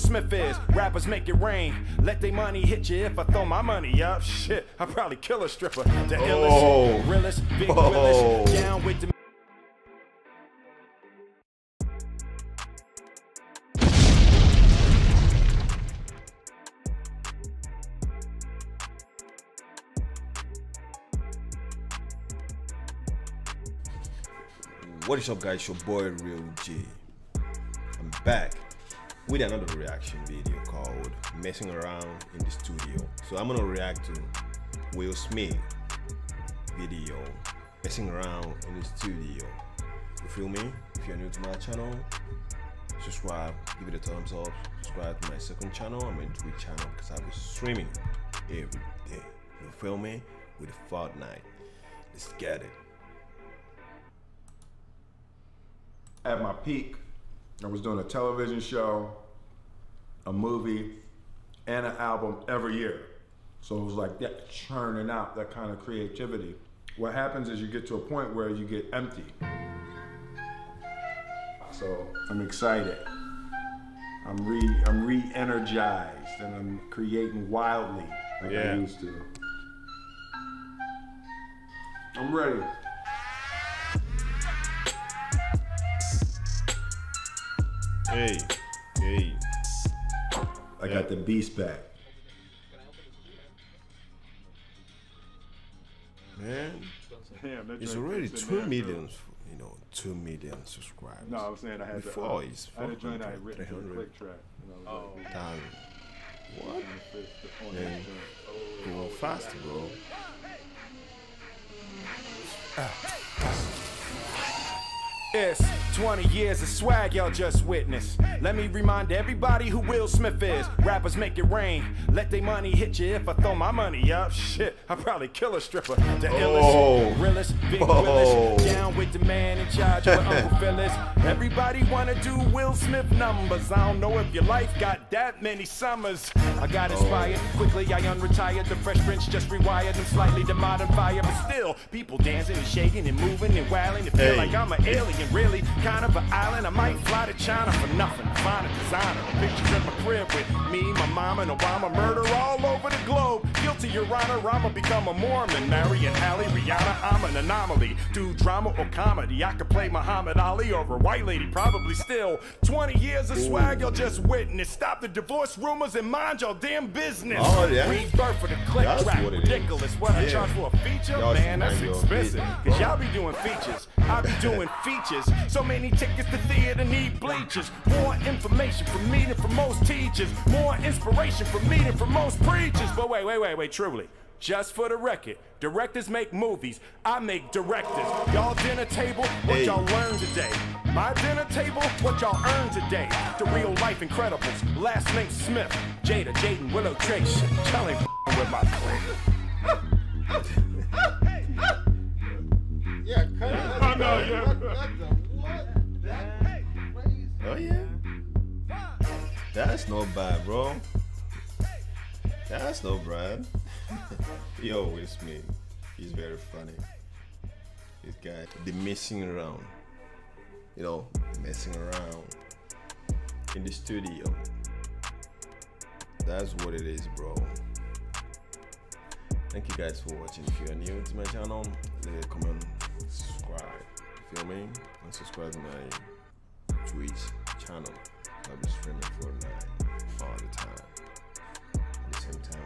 Smith is. Rappers make it rain. Let they money hit you if I throw my money up. Shit, I probably kill a stripper. The Oh. illest, realest, big Oh. willest. Down with the What is up, guys? Your boy Real G. I'm back with another reaction video called "Messing Around in the Studio." So I'm gonna react to Will Smith video "Messing Around in the Studio." You feel me? If you're new to my channel, subscribe, give it a thumbs up. Subscribe to my second channel and my Twitch channel because I'll be streaming every day. You feel me? With Fortnite. Let's get it. at my peak, I was doing a television show, a movie, and an album every year. So it was like that churning out that kind of creativity. What happens is you get to a point where you get empty. So I'm excited. I'm re I'm re-energized and I'm creating wildly like Yeah. I used to. I'm ready. Hey, hey. I Yeah. got the beast back. Man, Damn, it's already fits in two there, million, you know, two million subscribers. No, I was saying I had Before the, uh, it's I had a joint I 400, had written to the 300. click track. And I was like, Damn. What? it fits the- Yeah. that. Going fast, bro. It's 20 years of swag y'all just witnessed. Let me remind everybody who Will Smith is. Rappers make it rain. Let they money hit you if I throw my money up. Shit, I probably kill a stripper. The Oh. illest, realest, big Oh. Down with the man in charge with Uncle Phyllis. Everybody wanna do Will Smith numbers. I don't know if your life got that many summers. I got oh. inspired. Quickly I unretired. The Fresh Prince just rewired them slightly to modern fire. But still, people dancing and shaking and moving and wailing. It feel Hey. like I'm an alien, really. Kind of an island. I might fly to China for nothing. Find a designer. Pictures in my crib with me, my mama, and Obama. Murder all over the globe. Guilty, Your Honor. I'ma become a Mormon. Marry an alley, Rihanna. I'm an anomaly. Do drama or comedy. I could play Muhammad Ali or a white lady, probably still. 20 years of swag, y'all just witnessed. Stop the divorce rumors and mind your damn business. Oh, yeah. Rebirth for the click That's track. what. Ridiculous. What I charge for a feature? Y'all Man, that's expensive. Cause y'all be doing features. I be doing features. So many tickets to theater need bleachers. More information from me than from most teachers. More inspiration from me than from most preachers. But wait, wait, wait, wait, truly. Just for the record, directors make movies. I make directors. Y'all dinner table, what Hey. y'all learn today. My dinner table, what y'all earn today. The real life Incredibles. Last name Smith. Jada, Jaden, Willow, Trace. Y'all with my clique. Yeah, cut it. I know, yeah. That's not bad, bro. That's not bad. Yo, Will me. He's very funny. This guy, the messing around. You know, messing around in the studio. That's what it is, bro. Thank you guys for watching. If you are new to my channel, leave a comment, subscribe. Feel me? And subscribe to my Twitch channel. I'm just friendly for nine all the time. At the same time.